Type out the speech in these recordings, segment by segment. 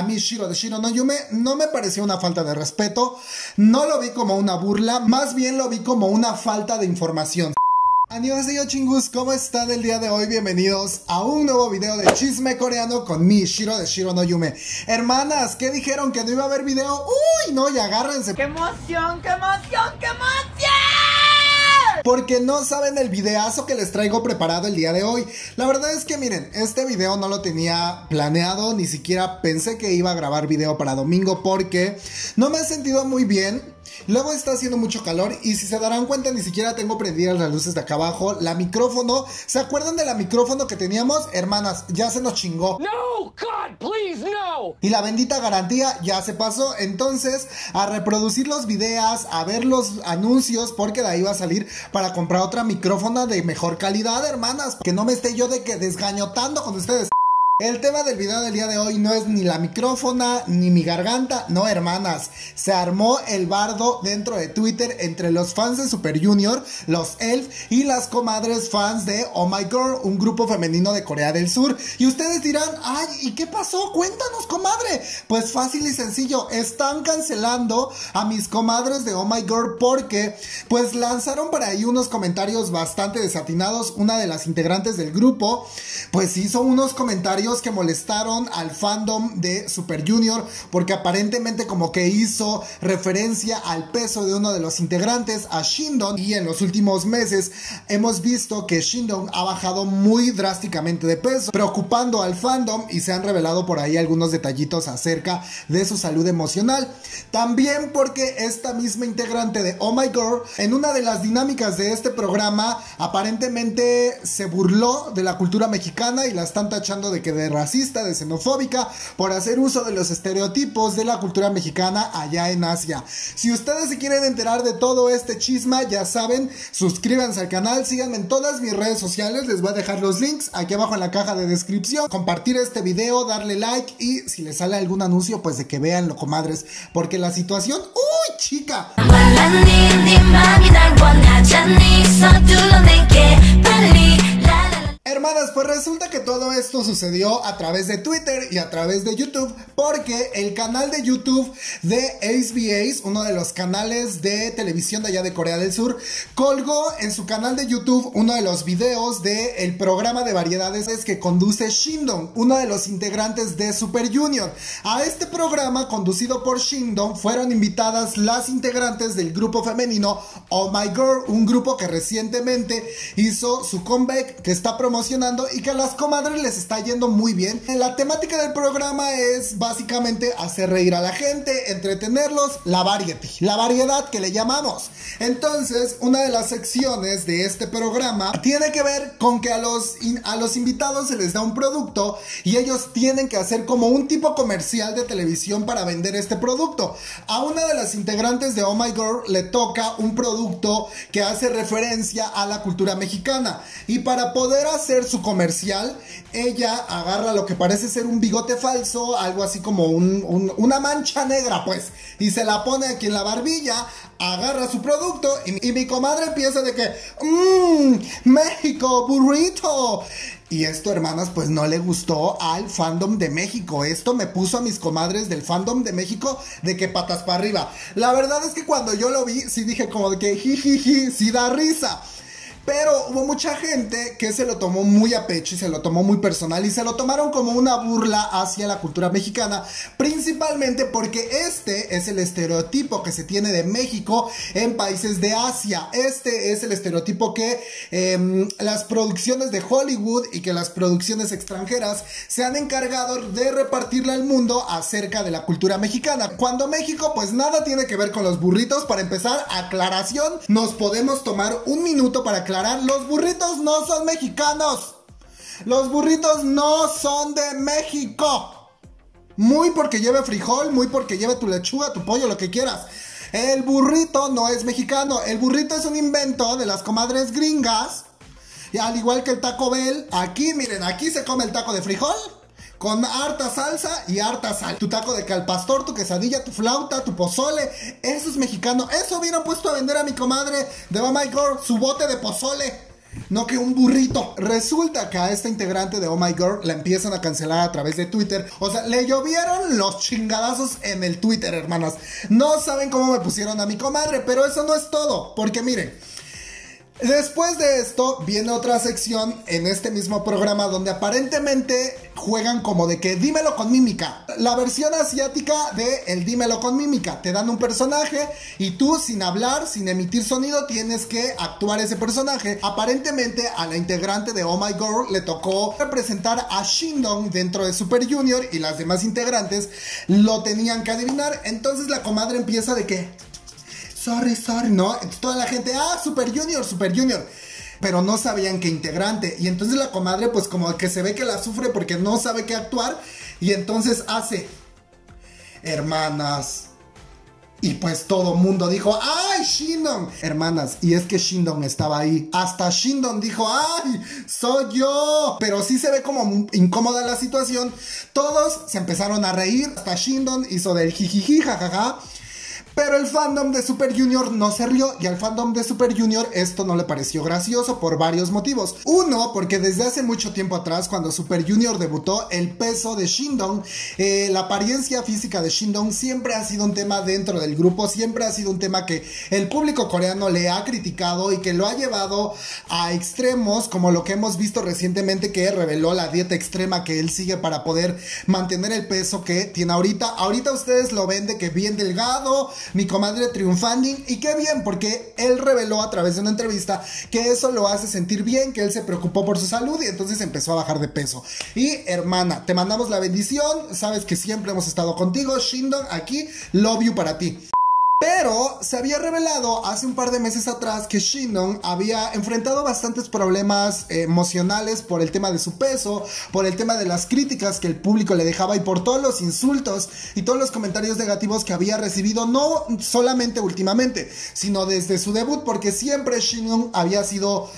a mi Shiro de Shiro no Yume no me pareció una falta de respeto, no lo vi como una burla, más bien lo vi como una falta de información. yo chingus, ¿cómo están el día de hoy? Bienvenidos a un nuevo video de chisme coreano con mi Shiro de Shiro no Yume. Hermanas, ¿qué dijeron? ¿Que no iba a haber video? ¡Uy! No, y agárrense. ¡Qué emoción, qué emoción, qué emoción! Porque no saben el videazo que les traigo preparado el día de hoy. La verdad es que miren, este video no lo tenía planeado, ni siquiera pensé que iba a grabar video para domingo porque no me he sentido muy bien. Luego está haciendo mucho calor y si se darán cuenta ni siquiera tengo prendidas las luces de acá abajo. La micrófono, ¿se acuerdan de la micrófono que teníamos? Hermanas, ya se nos chingó. No, God, please, no. Y la bendita garantía ya se pasó. Entonces, a reproducir los videos, a ver los anuncios, porque de ahí va a salir para comprar otra micrófono de mejor calidad, hermanas. Que no me esté yo de que desgañotando con ustedes. El tema del video del día de hoy no es ni la micrófona ni mi garganta, no hermanas. Se armó el bardo dentro de Twitter entre los fans de Super Junior, los Elf y las comadres fans de Oh My Girl, un grupo femenino de Corea del Sur. Y ustedes dirán, ay, ¿y qué pasó? Cuéntanos, comadre. Pues fácil y sencillo, están cancelando a mis comadres de Oh My Girl porque pues lanzaron por ahí unos comentarios bastante desatinados. Una de las integrantes del grupo pues hizo unos comentarios que molestaron al fandom de Super Junior porque aparentemente como que hizo referencia al peso de uno de los integrantes, a Shindon, y en los últimos meses hemos visto que Shindon ha bajado muy drásticamente de peso, preocupando al fandom y se han revelado por ahí algunos detallitos acerca de su salud emocional. También porque esta misma integrante de Oh My Girl, en una de las dinámicas de este programa, aparentemente se burló de la cultura mexicana y la están tachando de que de racista, de xenofóbica, por hacer uso de los estereotipos de la cultura mexicana allá en Asia. Si ustedes se quieren enterar de todo este chisma, ya saben, suscríbanse al canal, síganme en todas mis redes sociales, les voy a dejar los links aquí abajo en la caja de descripción, compartir este video, darle like y si les sale algún anuncio, pues de que vean lo comadres, porque la situación, uy chica. Hermanas, pues resulta que todo esto sucedió a través de Twitter y a través de YouTube, porque el canal de YouTube de HBAs, uno de los canales de televisión de allá de Corea del Sur, colgó en su canal de YouTube uno de los videos del el programa de variedades que conduce Shindong, uno de los integrantes de Super Junior. A este programa, conducido por Shindong, fueron invitadas las integrantes del grupo femenino Oh My Girl, un grupo que recientemente hizo su comeback, que está promocionando y que a las comadres les está yendo muy bien. La temática del programa es básicamente hacer reír a la gente, entretenerlos, la variety, la variedad que le llamamos. Entonces, una de las secciones de este programa tiene que ver con que a los, a los invitados se les da un producto y ellos tienen que hacer como un tipo comercial de televisión para vender este producto. A una de las integrantes de Oh My Girl le toca un producto que hace referencia a la cultura mexicana y para poder hacer su comercial, ella agarra lo que parece ser un bigote falso, algo así como una mancha negra, pues, y se la pone aquí en la barbilla, agarra su producto y, mi comadre empieza de que, mmm, México, burrito. Y esto, hermanas, pues no le gustó al fandom de México. Esto me puso a mis comadres del fandom de México de que patas para arriba. La verdad es que cuando yo lo vi, sí dije como de que jijiji, sí da risa. Pero hubo mucha gente que se lo tomó muy a pecho y se lo tomó muy personal y se lo tomaron como una burla hacia la cultura mexicana, principalmente porque este es el estereotipo que se tiene de México en países de Asia. Este es el estereotipo que em, las producciones de Hollywood y que las producciones extranjeras se han encargado de repartirle al mundo acerca de la cultura mexicana. Cuando México pues nada tiene que ver con los burritos, para empezar, aclaración, nos podemos tomar un minuto para los burritos no son mexicanos. Los burritos no son de México. Muy porque lleve frijol, muy porque lleve tu lechuga, tu pollo, lo que quieras. El burrito no es mexicano. El burrito es un invento de las comadres gringas. Y al igual que el Taco Bell, aquí, miren, aquí se come el taco de frijol con harta salsa y harta sal. Tu taco de calpastor, tu quesadilla, tu flauta, tu pozole. Eso es mexicano. Eso hubieran puesto a vender a mi comadre de Oh My Girl, su bote de pozole. no que un burrito. Resulta que a esta integrante de Oh My Girl la empiezan a cancelar a través de Twitter. O sea, le llovieron los chingadazos en el Twitter, hermanas. No saben cómo me pusieron a mi comadre, pero eso no es todo. Porque miren. Después de esto viene otra sección en este mismo programa donde aparentemente juegan como de que dímelo con mímica. La versión asiática de el dímelo con mímica. Te dan un personaje y tú sin hablar, sin emitir sonido, tienes que actuar ese personaje. Aparentemente a la integrante de Oh My Girl le tocó representar a Shindong dentro de Super Junior y las demás integrantes lo tenían que adivinar. Entonces la comadre empieza de que sorry, sorry, ¿no? toda la gente, ah, Super Junior, Super Junior. Pero no sabían qué integrante. Y entonces la comadre, pues como que se ve que la sufre porque no sabe qué actuar. Y entonces hace, hermanas. Y pues todo mundo dijo, ¡ay, Shindon! Hermanas, y es que Shindon estaba ahí. Hasta Shindon dijo, ¡ay, soy yo! Pero sí se ve como incómoda la situación. Todos se empezaron a reír. Hasta Shindon hizo del jijiji, jajaja. Pero el fandom de Super Junior no se rió y al fandom de Super Junior esto no le pareció gracioso por varios motivos. Uno, porque desde hace mucho tiempo atrás, cuando Super Junior debutó, el peso de Shindong, eh, la apariencia física de Shindong siempre ha sido un tema dentro del grupo, siempre ha sido un tema que el público coreano le ha criticado y que lo ha llevado a extremos como lo que hemos visto recientemente que reveló la dieta extrema que él sigue para poder mantener el peso que tiene ahorita. Ahorita ustedes lo ven de que bien delgado, mi comadre triunfando y qué bien, porque él reveló a través de una entrevista que eso lo hace sentir bien, que él se preocupó por su salud y entonces empezó a bajar de peso. Y hermana, te mandamos la bendición, sabes que siempre hemos estado contigo, Shindon, aquí, love you para ti. Pero se había revelado hace un par de meses atrás que Shindong había enfrentado bastantes problemas emocionales por el tema de su peso, por el tema de las críticas que el público le dejaba y por todos los insultos y todos los comentarios negativos que había recibido, no solamente últimamente, sino desde su debut, porque siempre Shindong había sido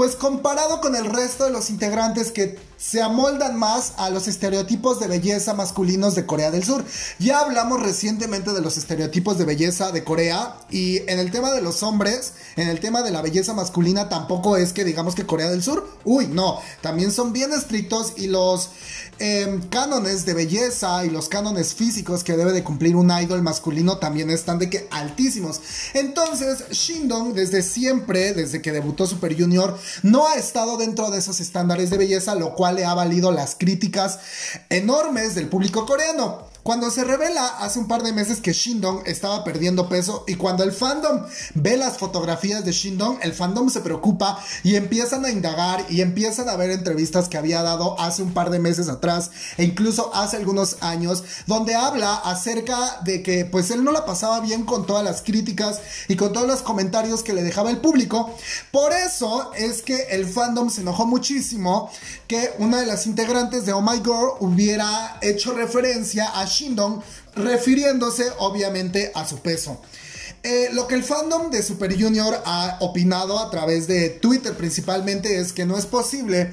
pues comparado con el resto de los integrantes que se amoldan más a los estereotipos de belleza masculinos de Corea del Sur. Ya hablamos recientemente de los estereotipos de belleza de Corea y en el tema de los hombres, en el tema de la belleza masculina tampoco es que digamos que Corea del Sur, uy, no, también son bien estrictos y los em, cánones de belleza y los cánones físicos que debe de cumplir un idol masculino también están de que altísimos. Entonces, Shindong desde siempre, desde que debutó Super Junior, no ha estado dentro de esos estándares de belleza, lo cual le ha valido las críticas enormes del público coreano. Cuando se revela hace un par de meses que Shindong estaba perdiendo peso y cuando el fandom ve las fotografías de Shindong, el fandom se preocupa y empiezan a indagar y empiezan a ver entrevistas que había dado hace un par de meses atrás e incluso hace algunos años donde habla acerca de que pues él no la pasaba bien con todas las críticas y con todos los comentarios que le dejaba el público. Por eso es que el fandom se enojó muchísimo que una de las integrantes de Oh My Girl hubiera hecho referencia a Shindong, refiriéndose obviamente a su peso. Eh, lo que el fandom de Super Junior ha opinado a través de Twitter principalmente es que no es posible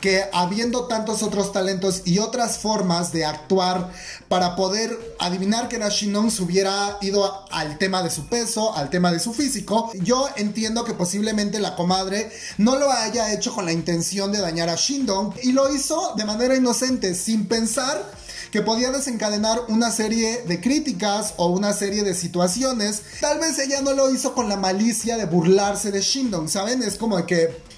que habiendo tantos otros talentos y otras formas de actuar para poder adivinar que era Shindong se hubiera ido al tema de su peso, al tema de su físico, yo entiendo que posiblemente la comadre no lo haya hecho con la intención de dañar a Shindong y lo hizo de manera inocente, sin pensar que podía desencadenar una serie de críticas o una serie de situaciones. Tal vez ella no lo hizo con la malicia de burlarse de Shindong, ¿saben? Es como que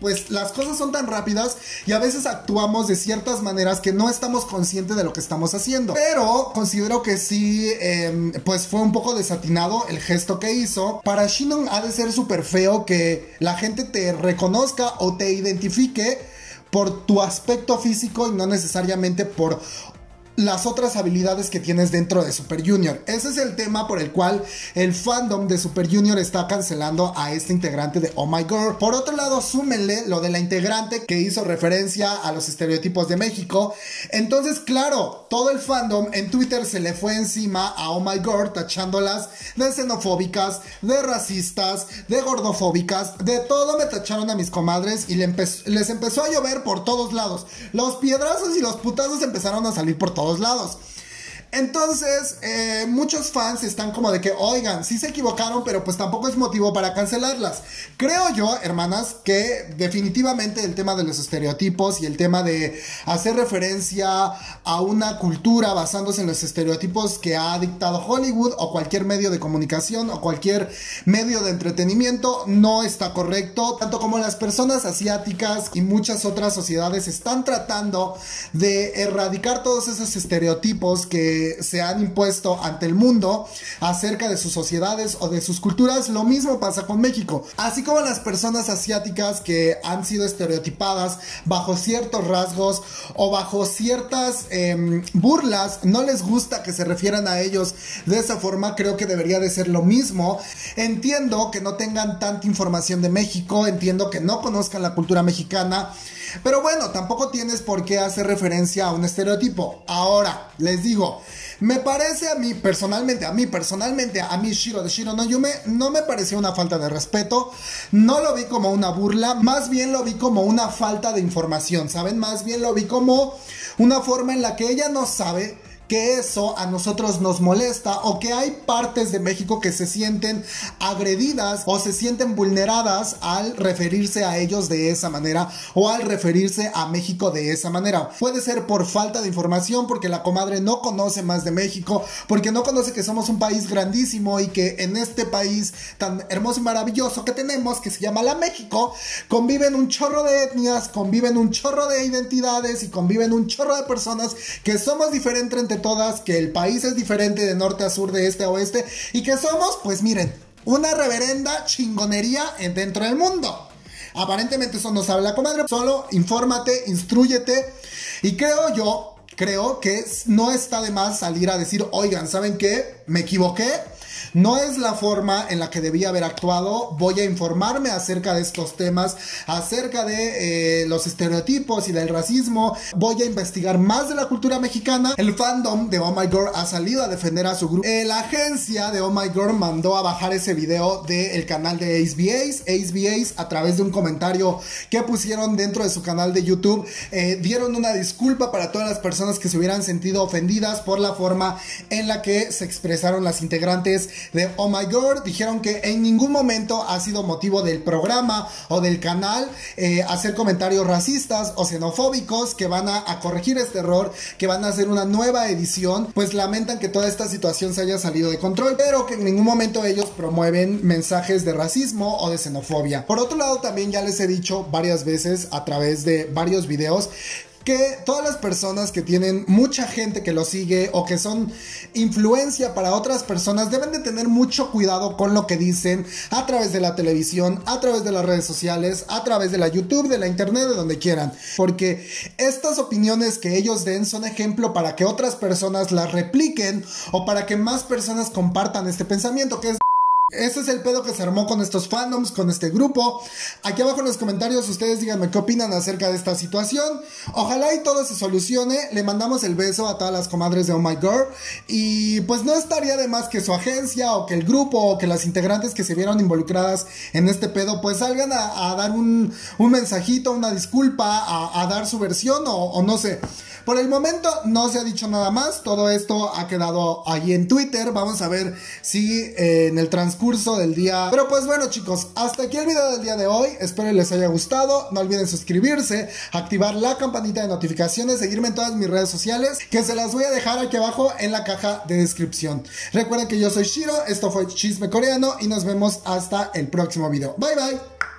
pues las cosas son tan rápidas y a veces actuamos de ciertas maneras que no estamos conscientes de lo que estamos haciendo. Pero considero que sí, em, pues fue un poco desatinado el gesto que hizo. Para Shindong ha de ser súper feo que la gente te reconozca o te identifique por tu aspecto físico y no necesariamente por las otras habilidades que tienes dentro de Super Junior. Ese es el tema por el cual el fandom de Super Junior está cancelando a este integrante de Oh My Girl. Por otro lado, súmenle lo de la integrante que hizo referencia a los estereotipos de México. Entonces, claro, todo el fandom en Twitter se le fue encima a Oh My Girl tachándolas de xenofóbicas, de racistas, de gordofóbicas, de todo me tacharon a mis comadres y les empezó a llover por todos lados. Los piedrazos y los putazos empezaron a salir por todos lados. Entonces, eh, muchos fans están como de que, oigan, sí se equivocaron, pero pues tampoco es motivo para cancelarlas. Creo yo, hermanas, que definitivamente el tema de los estereotipos y el tema de hacer referencia a una cultura basándose en los estereotipos que ha dictado Hollywood o cualquier medio de comunicación o cualquier medio de entretenimiento no está correcto, tanto como las personas asiáticas y muchas otras sociedades están tratando de erradicar todos esos estereotipos que se han impuesto ante el mundo acerca de sus sociedades o de sus culturas, lo mismo pasa con México. Así como las personas asiáticas que han sido estereotipadas bajo ciertos rasgos o bajo ciertas em, burlas, no les gusta que se refieran a ellos de esa forma, creo que debería de ser lo mismo. Entiendo que no tengan tanta información de México, entiendo que no conozcan la cultura mexicana. Pero bueno, tampoco tienes por qué hacer referencia a un estereotipo. Ahora, les digo, me parece a mí personalmente, a mí personalmente, a mí Shiro de Shiro no Yume, no me pareció una falta de respeto, no lo vi como una burla, más bien lo vi como una falta de información, ¿saben? Más bien lo vi como una forma en la que ella no sabe que eso a nosotros nos molesta o que hay partes de México que se sienten agredidas o se sienten vulneradas al referirse a ellos de esa manera o al referirse a México de esa manera. Puede ser por falta de información, porque la comadre no conoce más de México, porque no conoce que somos un país grandísimo y que en este país tan hermoso y maravilloso que tenemos, que se llama la México, conviven un chorro de etnias, conviven un chorro de identidades y conviven un chorro de personas que somos diferentes entre todas, que el país es diferente de norte a sur, de este a oeste, y que somos, pues miren, una reverenda chingonería dentro del mundo. Aparentemente eso nos habla la comadre, solo infórmate, instruyete, y creo yo, creo que no está de más salir a decir, oigan, ¿saben qué? Me equivoqué no es la forma en la que debía haber actuado. Voy a informarme acerca de estos temas, acerca de eh, los estereotipos y del racismo. Voy a investigar más de la cultura mexicana. El fandom de Oh My Girl ha salido a defender a su grupo. Eh, la agencia de Oh My Girl mandó a bajar ese video del canal de Ace Ace a través de un comentario que pusieron dentro de su canal de YouTube, eh, dieron una disculpa para todas las personas que se hubieran sentido ofendidas por la forma en la que se expresaron las integrantes de Oh My God dijeron que en ningún momento ha sido motivo del programa o del canal eh, hacer comentarios racistas o xenofóbicos que van a, corregir este error, que van a hacer una nueva edición, pues lamentan que toda esta situación se haya salido de control, pero que en ningún momento ellos promueven mensajes de racismo o de xenofobia. Por otro lado, también ya les he dicho varias veces a través de varios videos que todas las personas que tienen mucha gente que lo sigue o que son influencia para otras personas deben de tener mucho cuidado con lo que dicen a través de la televisión, a través de las redes sociales, a través de la YouTube, de la internet, de donde quieran. Porque estas opiniones que ellos den son ejemplo para que otras personas las repliquen o para que más personas compartan este pensamiento que es ese es el pedo que se armó con estos fandoms, con este grupo. Aquí abajo en los comentarios ustedes díganme qué opinan acerca de esta situación. Ojalá y todo se solucione. Le mandamos el beso a todas las comadres de Oh My Girl. Y pues no estaría de más que su agencia o que el grupo o que las integrantes que se vieron involucradas en este pedo pues salgan a, dar un, mensajito, una disculpa, a, dar su versión o, o no sé. Por el momento no se ha dicho nada más, todo esto ha quedado ahí en Twitter, vamos a ver si eh, en el transcurso del día... Pero pues bueno chicos, hasta aquí el video del día de hoy, espero les haya gustado, no olviden suscribirse, activar la campanita de notificaciones, seguirme en todas mis redes sociales, que se las voy a dejar aquí abajo en la caja de descripción. Recuerden que yo soy Shiro, esto fue Chisme Coreano y nos vemos hasta el próximo video. Bye bye.